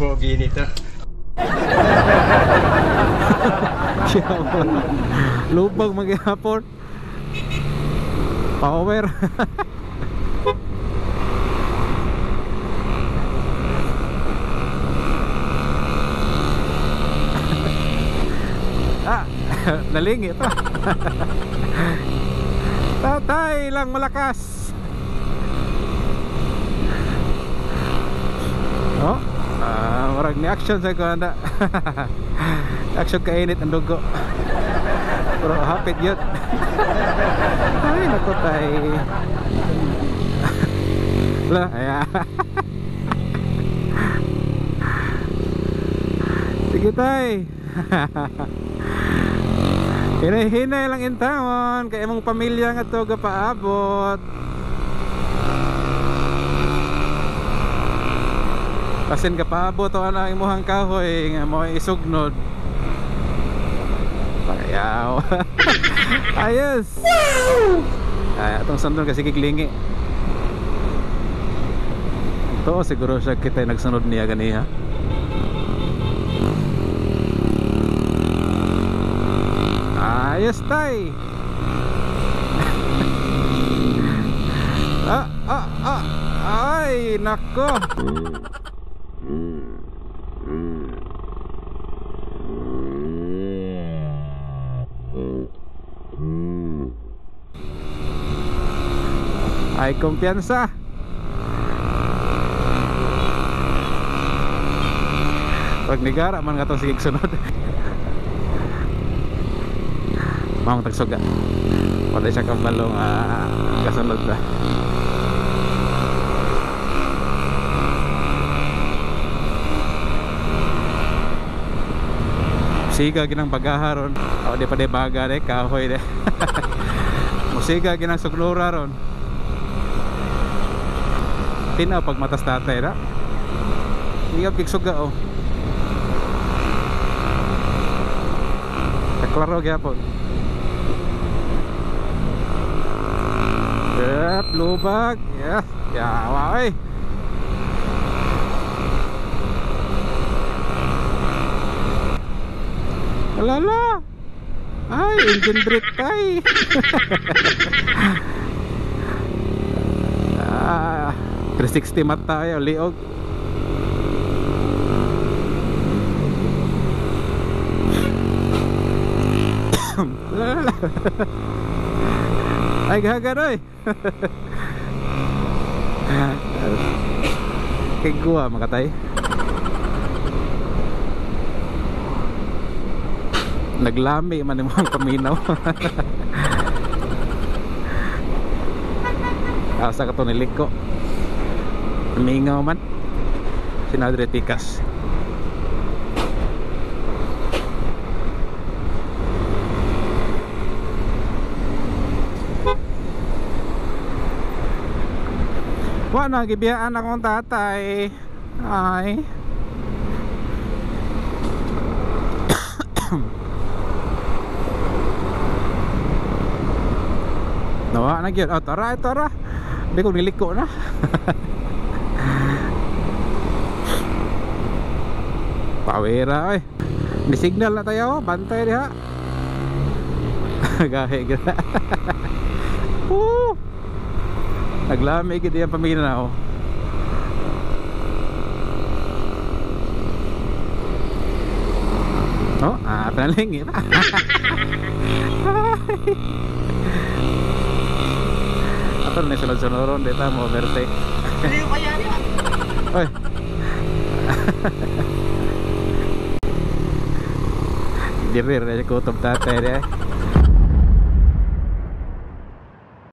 Pogi nito. Lubag maghihapon. Power. nalingi pa. Tatay lang malakas. Oh, ah, marag ni action sa ko anda. action kainit ang dugo. Pero hapit yun. Ay, naku tay. La, ayan. Sige tay. Hinay-hinay lang intawon kay imong pamilya nga to paabot. Kasin ka paabot o ana imong kahoy nga mo isugnod. Payaw. Ayos. Ay, atong sandon kasi kiklingi. Ito siguro siya kita nagsunod niya ganiha. Ayos tay. ah, ah, ah. Ay, nako. Ay, kumpiyansa. Pag nigara man nga itong sige sunod. Mamang tagsuga. Wala siya kabalong uh, kasunod na. Siga ginang bagaha ron. O di pa de baga de kahoy de. Musiga ginang suglura ron. Tinaw pag matas tatay na. Hindi ka pigsuga oh. Kaklaro gyapon. Yep, lubag. Yeah. Yawa oy. Alala. Ay, engine brake tay. ah, 360 mat tayo, liog. Alala. Ay, gagan oy. Kay gua makatay. Naglami man mo ang paminaw. Asa ka to niliko. Mingaw man. Sinadre tikas. Wa na gibiyaan akong tatay. Ay. Nawa na gyud. Oh, tara, tara. Di ko niliko na. Pawera oy. Ni signal na tayo, bantay diha. Gahe gina. Woo! Naglami gid yung pamilya na oh. Oh, ah, panalingin. Ato na sunod-sunod ron dito mo overtake. Hindi ko kaya niya. Oy. Dirir na kutob tatay eh.